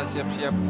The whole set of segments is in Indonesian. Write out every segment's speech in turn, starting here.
alimentacja przyjawów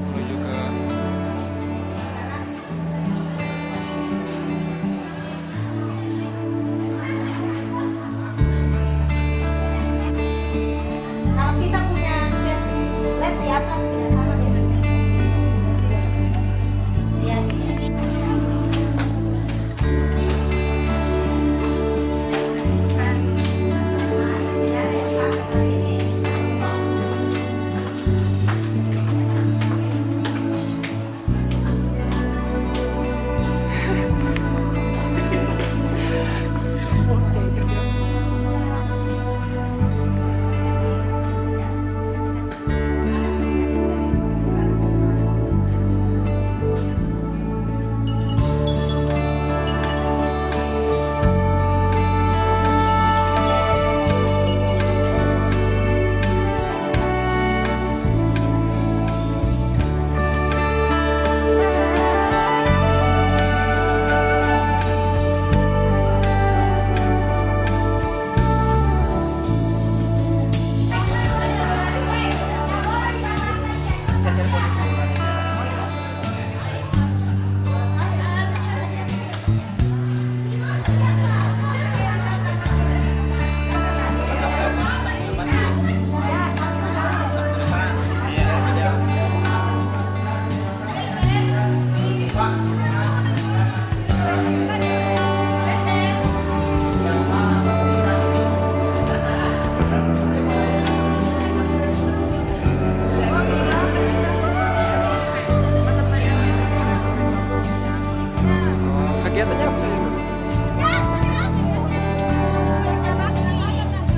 kegiatannya apa sih?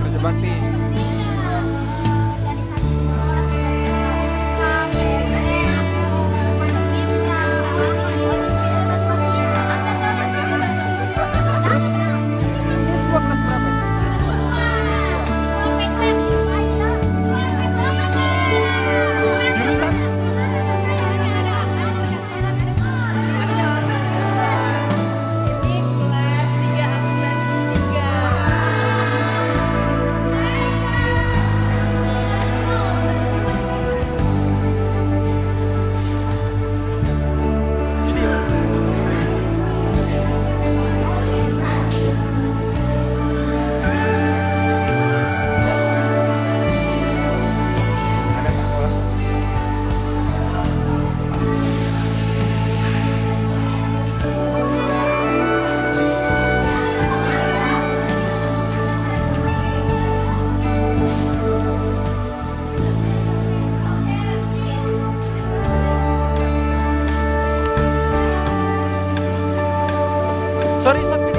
Kerja bakti. Sorry.